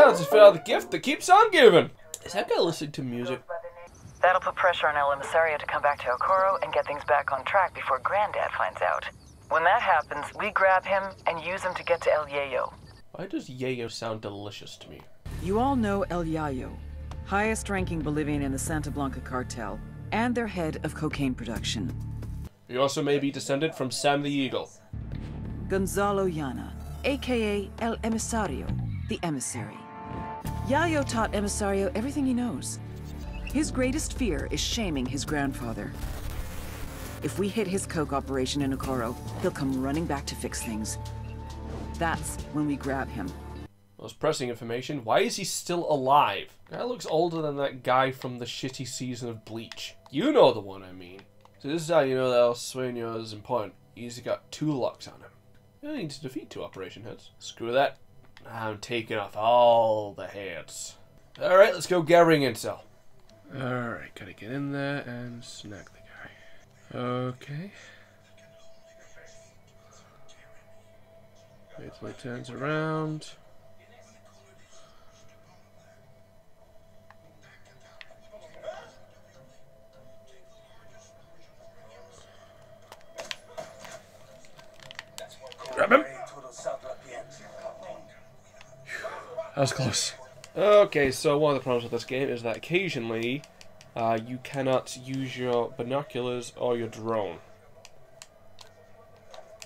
How's it feel the gift that keeps on giving? Is that guy listening to music? That'll put pressure on El Emisario to come back to Okoro and get things back on track before Granddad finds out. When that happens, we grab him and use him to get to El Yayo. Why does Yayo sound delicious to me? You all know El Yayo, highest ranking Bolivian in the Santa Blanca cartel, and their head of cocaine production. He also may be descended from Sam the Eagle. Gonzalo Yana, aka El Emisario, the emissary. Yayo taught Emisario everything he knows. His greatest fear is shaming his grandfather. If we hit his coke operation in Okoro, he'll come running back to fix things. That's when we grab him. Most pressing information, why is he still alive? Guy looks older than that guy from the shitty season of Bleach. You know the one I mean. So this is how you know that El Sueño is important. He's got two locks on him. Only need to defeat two operation heads. Screw that. I'm taking off all the heads. Alright, let's go gathering intel. Alright, gotta get in there and snag the guy. Okay. Wait till he turns around. That was close. Okay, so one of the problems with this game is that occasionally uh, you cannot use your binoculars or your drone.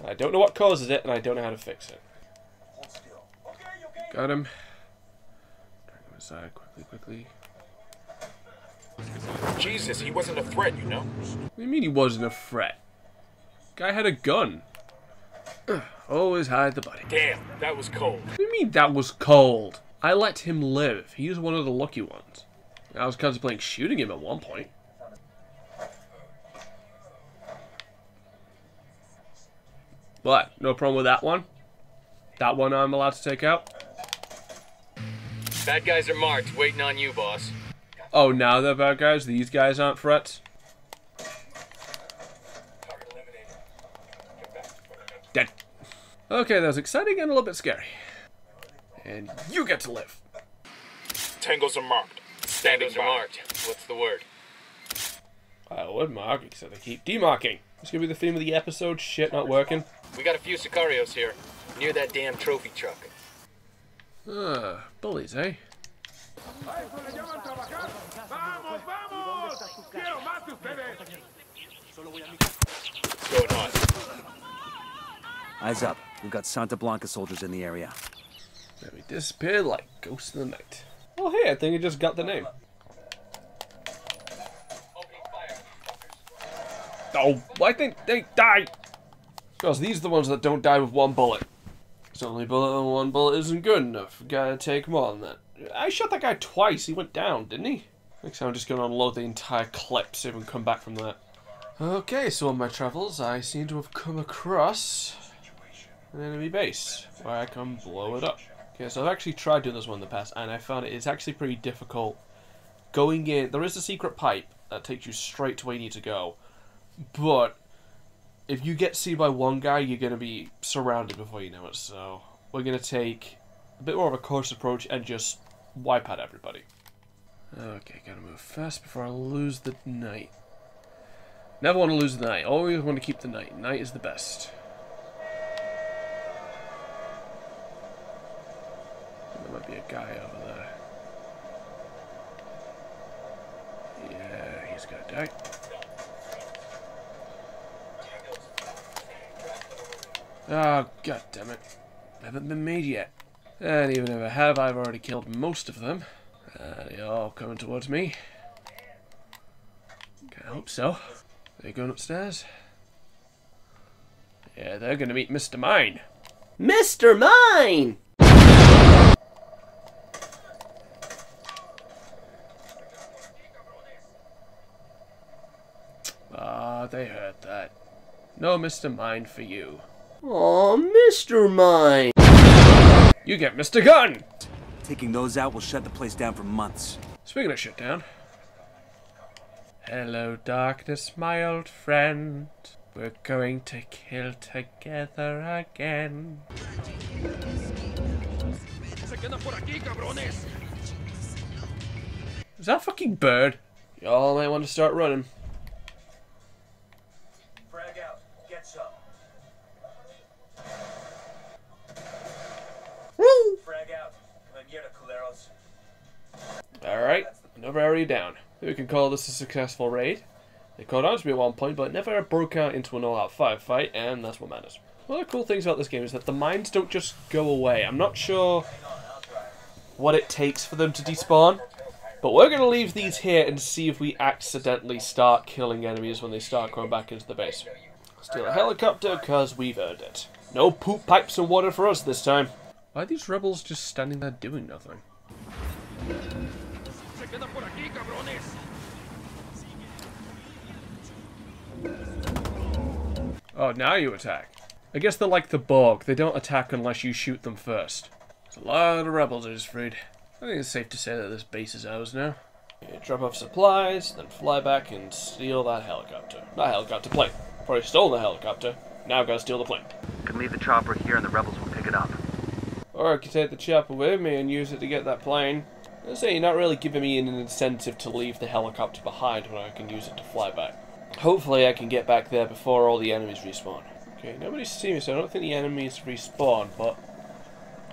I don't know what causes it, and I don't know how to fix it. Got him. Drag him aside quickly, quickly. Jesus, he wasn't a threat, you know? What do you mean he wasn't a threat? Guy had a gun. Ugh, Always hide the body. Damn, that was cold. What do you mean that was cold? I let him live. He was one of the lucky ones. I was contemplating shooting him at one point. But, No problem with that one? That one I'm allowed to take out? Bad guys are marked, waiting on you, boss. Oh, now they're bad guys? These guys aren't threats? Dead. Okay, that was exciting and a little bit scary. And you get to live. Tangos are marked. Standing Tangos are by. marked. What's the word? I would mark, except they keep demarking. This gonna be the theme of the episode. Shit not working. We got a few Sicarios here, near that damn trophy truck. Ah, bullies, eh? What's going on? Eyes up. We've got Santa Blanca soldiers in the area. Then we disappeared like ghosts in the night. Oh, hey, I think I just got the name. Oh, why think they die? Because these are the ones that don't die with one bullet. So only bullet and one bullet isn't good enough. Gotta take more than that. I shot that guy twice. He went down, didn't he? Next time I'm just gonna unload the entire clip, see if we can come back from that. Okay, so on my travels, I seem to have come across an enemy base where I can blow it up. Okay, so I've actually tried doing this one in the past, and I found it is actually pretty difficult going in. There is a secret pipe that takes you straight to where you need to go, but if you get seen by one guy, you're going to be surrounded before you know it. So we're going to take a bit more of a cautious approach and just wipe out everybody. Okay, gotta move fast before I lose the night. Never want to lose the night. Always want to keep the night. Night is the best. Might be a guy over there. Yeah, he's gonna die. Oh, god damn it. Haven't been made yet. And even if I have, I've already killed most of them. Uh, they're all coming towards me. I hope so. They're going upstairs? Yeah, they're gonna meet Mr. Mine. Mr. Mine! Ah, they heard that. No Mr. Mine for you. Aw, Mr. Mine. You get Mr. Gun! Taking those out will shut the place down for months. Speaking of shut down. Hello, darkness, my old friend. We're going to kill together again. Is that fucking bird? Y'all might want to start running. Alright, another area down. We can call this a successful raid. They caught on to me at one point, but never broke out into an all-out firefight, and that's what matters. One of the cool things about this game is that the mines don't just go away. I'm not sure what it takes for them to despawn, but we're going to leave these here and see if we accidentally start killing enemies when they start going back into the base. Steal a helicopter, because we've earned it. No poop pipes and water for us this time. Why are these rebels just standing there doing nothing? Oh, now you attack. I guess they're like the Borg. They don't attack unless you shoot them first. There's a lot of rebels, I just afraid. I think it's safe to say that this base is ours now. You drop off supplies, then fly back and steal that helicopter. Not helicopter, plane. Probably stole the helicopter. Now gotta steal the plane. Can leave the chopper here and the rebels will pick it up. Or I could take the chopper with me and use it to get that plane. I say you're not really giving me an incentive to leave the helicopter behind when I can use it to fly back. Hopefully I can get back there before all the enemies respawn. Okay, nobody's seen me, so I don't think the enemies respawn, but...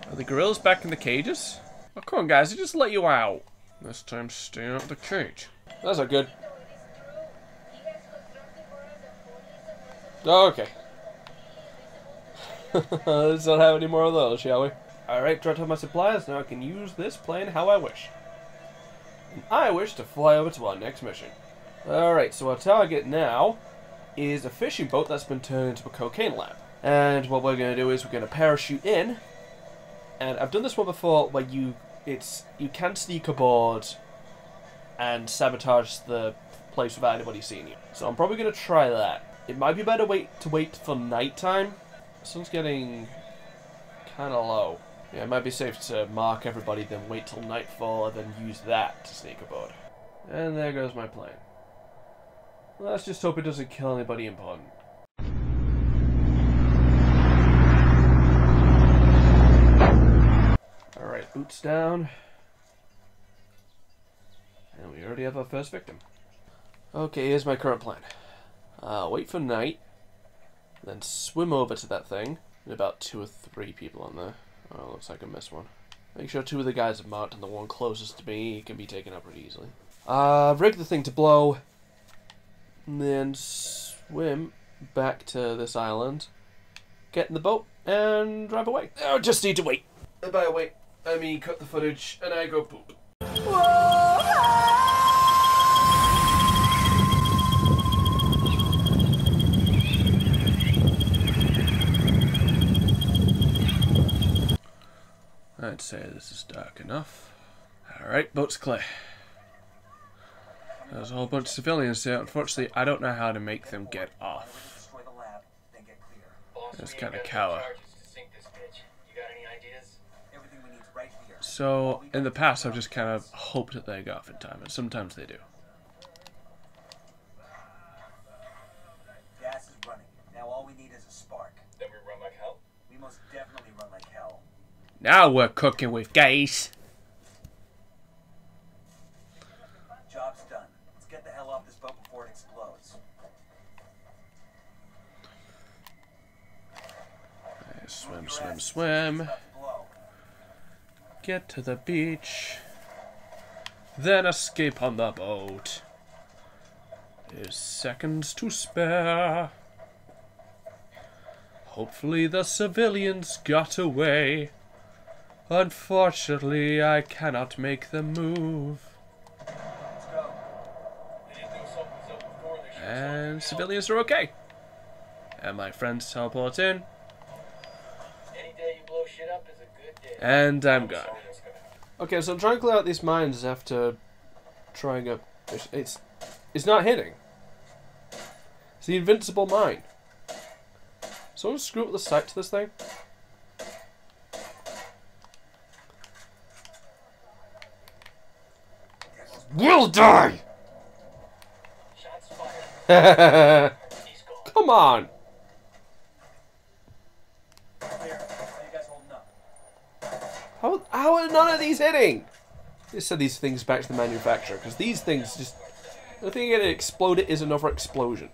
Are the gorillas back in the cages? Oh, come on, guys, I just let you out. This time, stay out of the cage. That's not good. Oh, okay. Let's not have any more of those, shall we? Alright, dropped off my supplies, now I can use this plane how I wish. And I wish to fly over to our next mission. Alright, so our target now is a fishing boat that's been turned into a cocaine lab. And what we're going to do is we're going to parachute in. And I've done this one before where you it's you can sneak aboard and sabotage the place without anybody seeing you. So I'm probably going to try that. It might be better wait to wait for nighttime. The sun's getting kind of low. Yeah, it might be safe to mark everybody, then wait till nightfall, and then use that to sneak aboard. And there goes my plane. Let's just hope it doesn't kill anybody important. Alright, boots down. And we already have our first victim. Okay, here's my current plan. Uh, wait for night, then swim over to that thing. And about two or three people on there. Oh, looks like I missed one. Make sure two of the guys are marked and the one closest to me can be taken out pretty easily. Uh, rig the thing to blow. And then swim back to this island. Get in the boat and drive away. Oh, just need to wait. And by wait, I mean cut the footage and I go poop. I'd say this is dark enough. Alright, boat's clear. There's a whole bunch of civilians here. Unfortunately, I don't know how to make them get off. Boss, kinda ain't cower. So, in the past, I've just kind of hoped that they got off in time, and sometimes they do. Gas is running. Now all we need is a spark. Then we run like hell? We most definitely run like hell. Now we're cooking with gas. Job's done. Let's get the hell off this boat before it explodes. Swim, swim, swim. blow. Get to the beach. Then escape on the boat. There's seconds to spare. Hopefully the civilians got away. Unfortunately, I cannot make them move. And civilians are okay. And my friends teleport in. And I'm gone. Okay, so I'm trying to clear out these mines after trying a. It's, it's it's not hitting. It's the invincible mine. Someone screw up the sight to this thing. Will die. Come on. How you guys holding up? How how are none of these hitting? Just send these things back to the manufacturer because these things just. The thing that exploded is another explosion.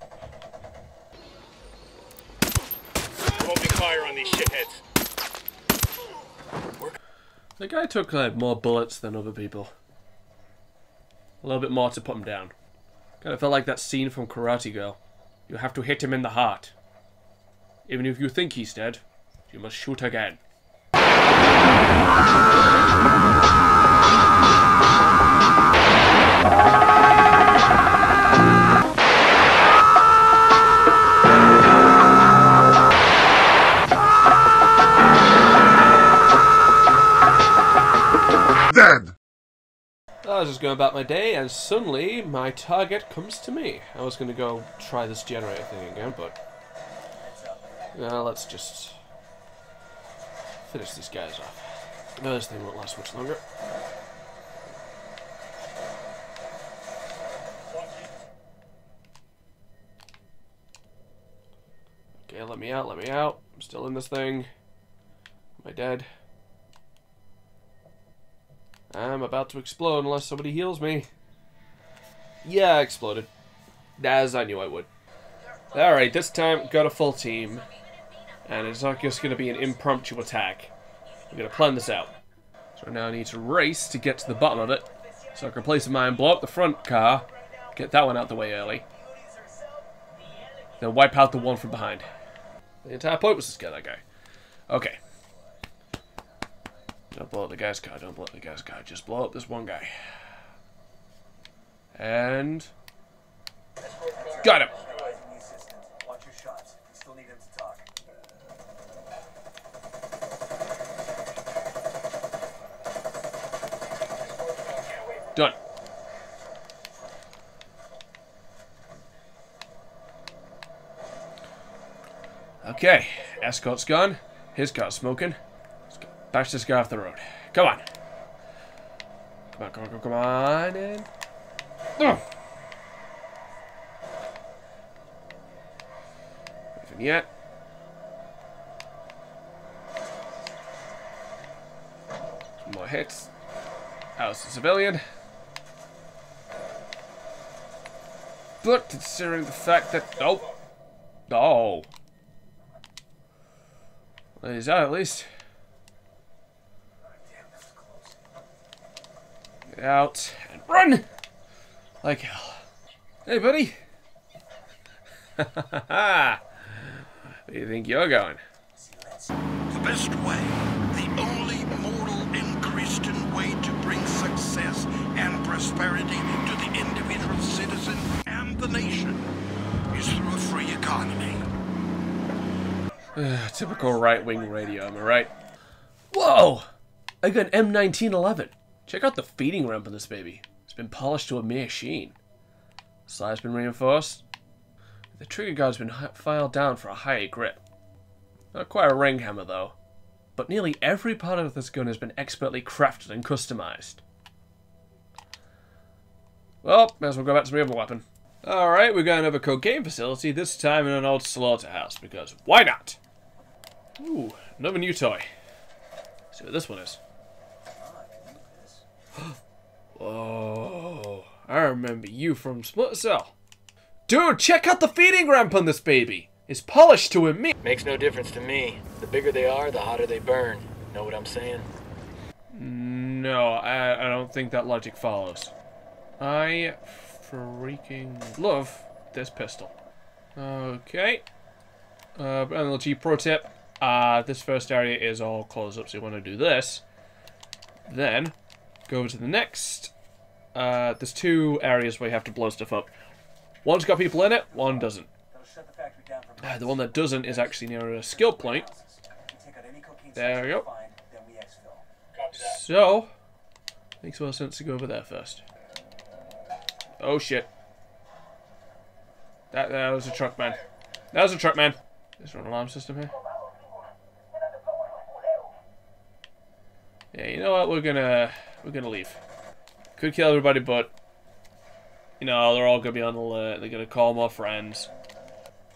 Opening fire on these shitheads. The guy took like more bullets than other people. A little bit more to put him down. Kind of felt like that scene from Karate Girl. You have to hit him in the heart. Even if you think he's dead, you must shoot again. Was going about my day, and suddenly my target comes to me. I was going to go try this generator thing again, but uh, let's just finish these guys off. No, this thing won't last much longer. Okay, let me out, let me out. I'm still in this thing. Am I dead? I'm about to explode unless somebody heals me. Yeah, I exploded. As I knew I would. Alright, this time got a full team. And it's not just going to be an impromptu attack. We're going to plan this out. So now I need to race to get to the bottom of it. So I can place a mine, blow up the front car, get that one out the way early. Then wipe out the one from behind. The entire point was to scare that guy. Okay. Don't blow up the gas car, don't blow up the gas car. Just blow up this one guy. And... Got him! Done. Okay, escort's gone. His car's smoking. Bash this guy off the road. Come on. Come on, come on, come on, and... Ugh. Nothing yet. More hits. How's the civilian? But considering the fact that oh, oh, well, that at least. Out and run like hell. Hey, buddy. Where do you think you're going? The best way, the only moral and Christian way to bring success and prosperity to the individual citizen and the nation is through a free economy. Typical right-wing radio, am I right? Whoa! I got an M1911. Check out the feeding ramp on this baby. It's been polished to a mere sheen. Slide's been reinforced. The trigger guard's been filed down for a higher grip. Not quite a ring hammer though. But nearly every part of this gun has been expertly crafted and customized. Well, may as well go back to my other weapon. Alright, we got another cocaine facility, this time in an old slaughterhouse, because why not? Ooh, another new toy. see what this one is. Whoa, I remember you from Splinter Cell. Dude, check out the feeding ramp on this baby. It's polished to a me. Makes no difference to me. The bigger they are, the hotter they burn. Know what I'm saying? No, I, I don't think that logic follows. I freaking love this pistol. Okay. Uh, LG pro tip. Uh, this first area is all closed up, so you want to do this. Then, go over to the next. Uh, there's two areas where you have to blow stuff up. One's got people in it, one doesn't. Uh, the one that doesn't is actually near a skill point. There we go. So, makes more sense to go over there first. Oh shit. That, that was a truck, man. That was a truck, man. Is there an alarm system here? Yeah, you know what? We're gonna we're gonna leave. Could kill everybody, but you know they're all gonna be on alert. They're gonna call more friends.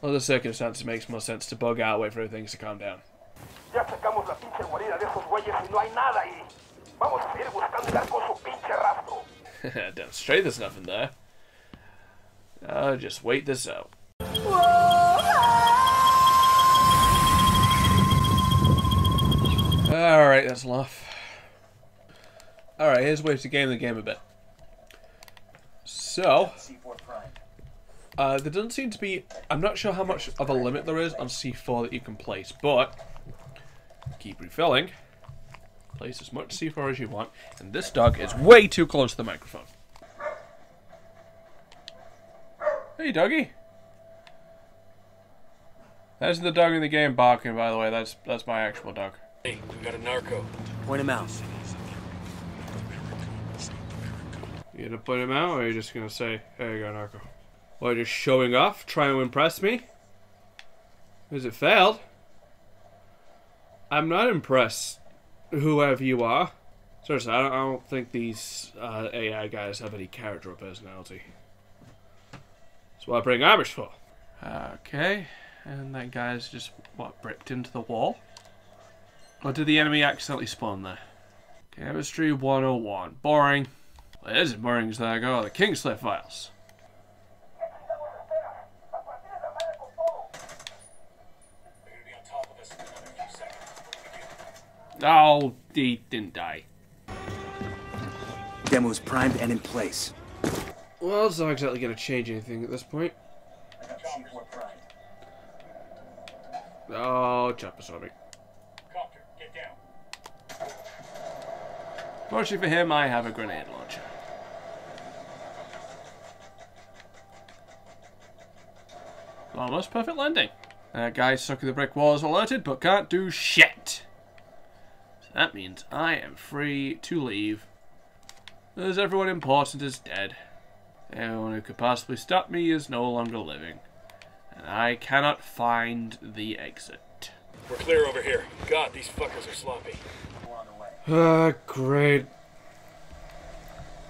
Other circumstances makes more sense to bug out, wait for things to calm down. Ya sacamos la pinche guarida de esos güeyes y no hay nada ahí. Vamos a ir buscando el con su pinche rastro. Damn straight, there's nothing there. I'll just wait this out. Alright, that's enough. Alright, here's a way to game the game a bit. So, uh, there doesn't seem to be... I'm not sure how much of a limit there is on C4 that you can place, but... Keep refilling. Place as much C4 as you want. And this dog is way too close to the microphone. Hey, doggy. That's the dog in the game barking, by the way. That's that's my actual dog. Hey, we got a narco. Point him out. You gonna put him out, or are you just gonna say, "There you go, Narco"? Or just showing off, trying to impress me? Has it failed? I'm not impressed, whoever you are. Seriously, I don't, I don't think these uh, AI guys have any character or personality. That's what I bring Irish for. Okay, and that guy's just, what, bricked into the wall? Or did the enemy accidentally spawn there? Chemistry 101. Boring. Well, it is as boring as I go. The Kingslayer files. They're gonna be on top of us in another few seconds. What do we do? Oh, he didn't die. Demo's primed and in place. Well, it's not exactly going to change anything at this point. I got C4 primed. Oh, chopper saw me. Copter, get down. Fortunately for him, I have a grenade launcher. Almost perfect landing. That guy stuck in the brick wall is alerted, but can't do shit. So that means I am free to leave. As everyone important is dead. Anyone who could possibly stop me is no longer living. And I cannot find the exit. We're clear over here. God, these fuckers are sloppy. We're on the way. Ah, great.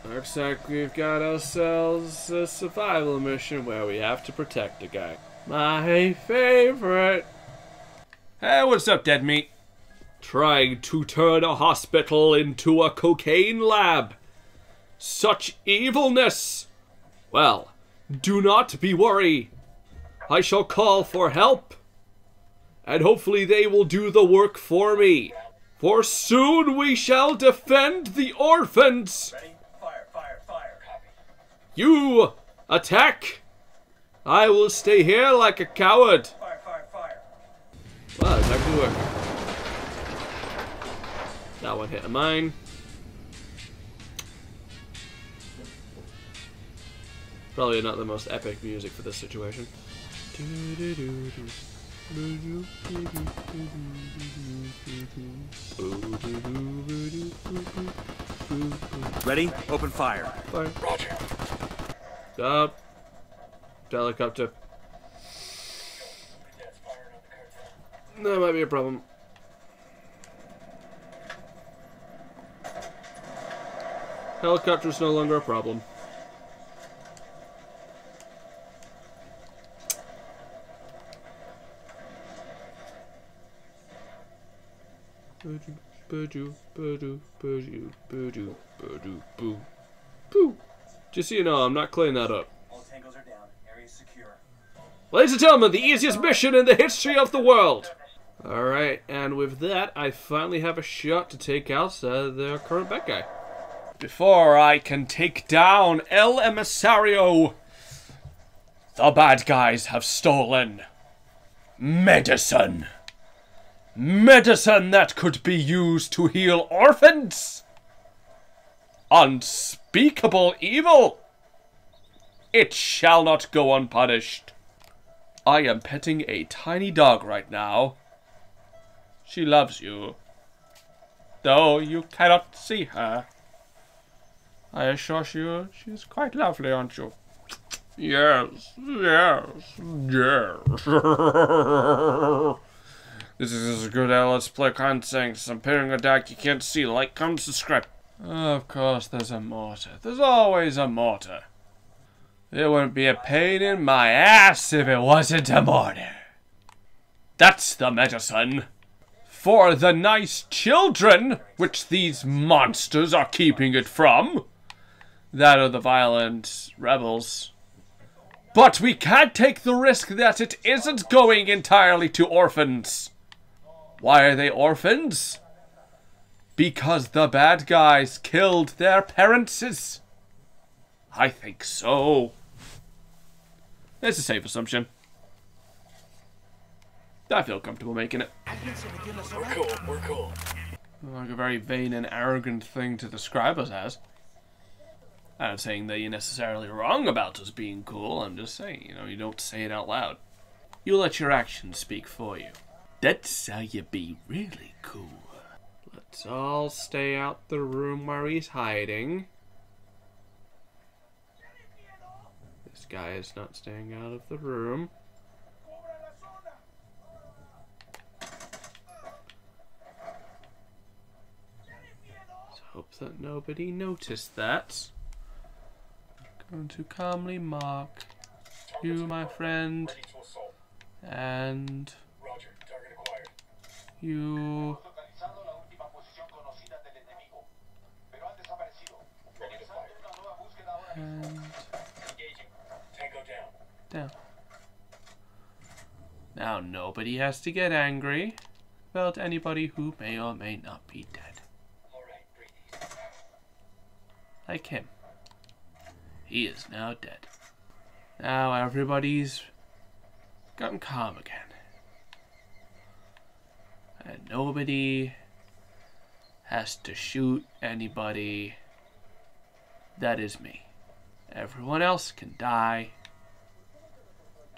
Looks like we've got ourselves a survival mission where we have to protect a guy. My favorite. Hey, what's up, dead meat? Trying to turn a hospital into a cocaine lab. Such evilness. Well, do not be worried. I shall call for help. And hopefully they will do the work for me. For soon we shall defend the orphans. Ready? Fire, fire, fire. Copy. You attack. I will stay here like a coward. Fire, fire, fire. Well, it's actually working. That one hit a mine. Probably not the most epic music for this situation. Ready? Open fire. Fire. Roger. Stop. Helicopter. That might be a problem. Helicopter's no longer a problem. Boo-doo, boo-doo, boo-doo, boo-doo, boo-doo, boo. Boo. Just so you know, I'm not cleaning that up. Ladies and gentlemen, the easiest mission in the history of the world. Alright, and with that, I finally have a shot to take out uh, the current bad guy. Before I can take down El Emisario, the bad guys have stolen medicine. Medicine that could be used to heal orphans. Unspeakable evil. It shall not go unpunished. I am petting a tiny dog right now. She loves you. Though you cannot see her. I assure you, she's quite lovely, aren't you? Yes, yes, yes. this is as good as let's play content. I'm petting a dog you can't see. Like, come subscribe. Of course, there's a mortar. There's always a mortar. It wouldn't be a pain in my ass if it wasn't a mortar. That's the medicine. for the nice children, which these monsters are keeping it from. That are the violent rebels. But we can't take the risk that it isn't going entirely to orphans. Why are they orphans? Because the bad guys killed their parents. I think so. It's a safe assumption. I feel comfortable making it. We're cool, we're cool. Like a very vain and arrogant thing to describe us as. I'm not saying that you're necessarily wrong about us being cool. I'm just saying, you know, you don't say it out loud. You let your actions speak for you. That's how you be really cool. Let's all stay out the room where he's hiding. This guy is not staying out of the room. Let's hope that nobody noticed that. Going to calmly mark you, my friend, and you. Localizado down. Now nobody has to get angry about anybody who may or may not be dead. Like him. He is now dead. Now everybody's gotten calm again. And nobody has to shoot anybody. That is me. Everyone else can die.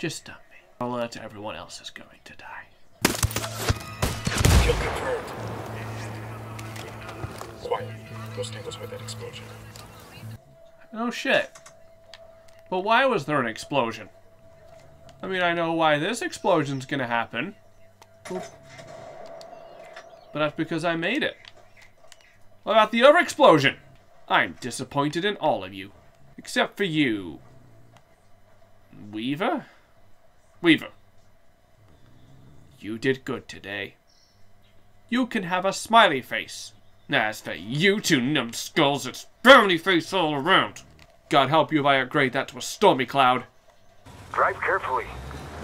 Just not me. I'll let everyone else is going to die. Kill confirmed. Quiet. Those tangos heard that explosion. No shit. But why was there an explosion? I mean, I know why this explosion's gonna happen. But that's because I made it. What about the other explosion? I'm disappointed in all of you. Except for you. Weaver? Weaver. You did good today. You can have a smiley face. As for you two numbskulls, it's frowny face all around. God help you if I upgrade that to a stormy cloud. Drive carefully.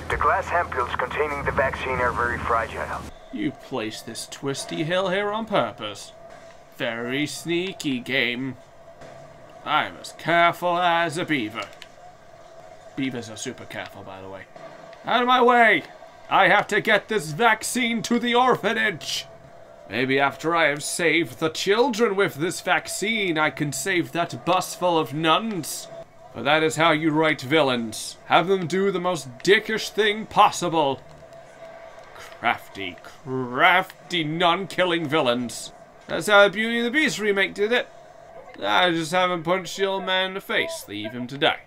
The glass ampoules containing the vaccine are very fragile. You placed this twisty hill here on purpose. Very sneaky game. I'm as careful as a beaver. Beavers are super careful, by the way. Out of my way! I have to get this vaccine to the orphanage! Maybe after I have saved the children with this vaccine, I can save that bus full of nuns. But that is how you write villains. Have them do the most dickish thing possible. Crafty, crafty nun-killing villains. That's how the Beauty and the Beast remake did it. I just haven't punched the old man in the face. Leave him to die.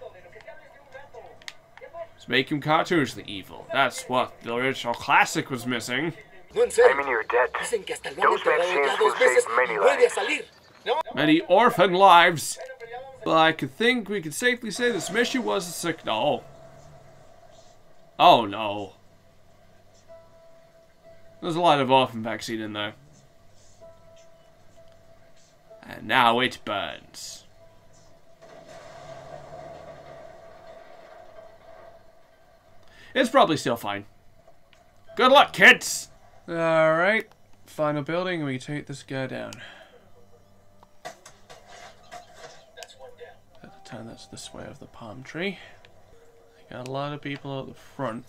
Just make him cartoonishly evil. That's what the original classic was missing. I serio. mean, you're dead. Dicen que hasta lo han Those vaccines will save many y vuelve a lives. Many orphan lives. But I could think we could safely say this mission was a sick. No. Oh no. There's a lot of orphan vaccine in there. And now it burns. It's probably still fine. Good luck, kids! Alright. Final building, we take this guy down. That's one down. At the time, that's this way of the palm tree. Got a lot of people at the front.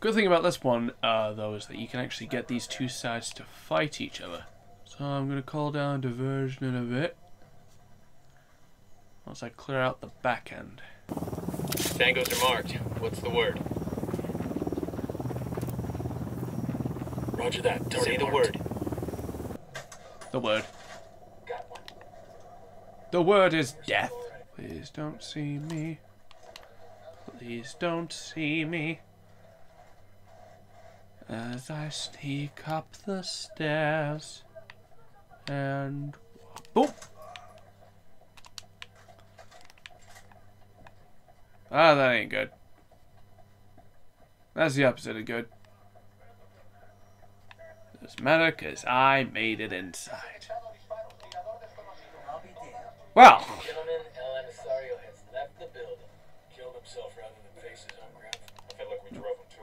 Good thing about this one, uh, though, is that you can actually get these two sides to fight each other. So I'm going to call down diversion in a bit. Once I clear out the back end. Tangos are marked. What's the word? Roger that. Target Say the word. The word. The word is death. Please don't see me. Please don't see me. As I sneak up the stairs. And. Boom! Ah, that ain't good. That's the opposite of good. Doesn't matter, because I made it inside. I'll be damned. Well, Gentlemen, El has left the building. Killed himself rather than face his own grandfather. I feel we drove him to.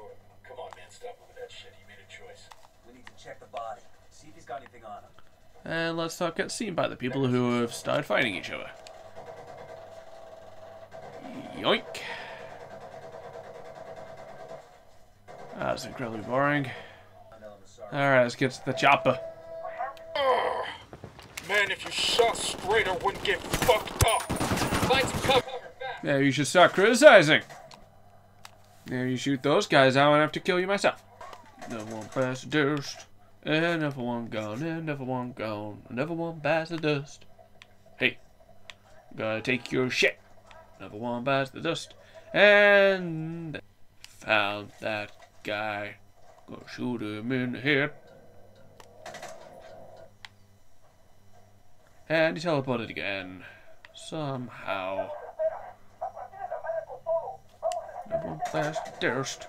Come on, man, stop him that shit. He made a choice. We need to check the body. See if he's got anything on him. and let's not get seen by the people who have started fighting each other. Yoink. That was incredibly boring. Alright, let's get to the chopper. Uh, man, if you shot straight, I wouldn't get fucked up. Find some cover. Yeah, you should start criticizing. Yeah, you shoot those guys, I won't have to kill you myself. Never one pass the dust. And never one gone, and never one gone. Never one pass the dust. Hey, gotta take your shit. Never one pass the dust. And found that guy. Gonna shoot him in the head. And he teleported again. Somehow. Never fast durst.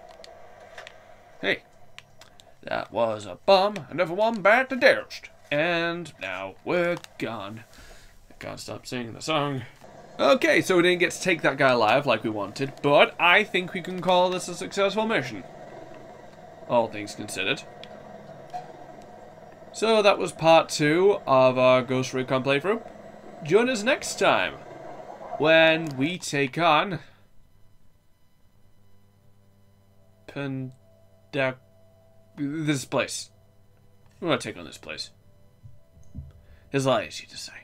Hey, that was a bum. Never one bad to durst. And now we're gone. I can't stop singing the song. Okay, so we didn't get to take that guy alive like we wanted, but I think we can call this a successful mission. All things considered. So that was part two of our Ghost Recon playthrough. Join us next time when we take on Pendac. This place. We're gonna take on this place. As I easy to say.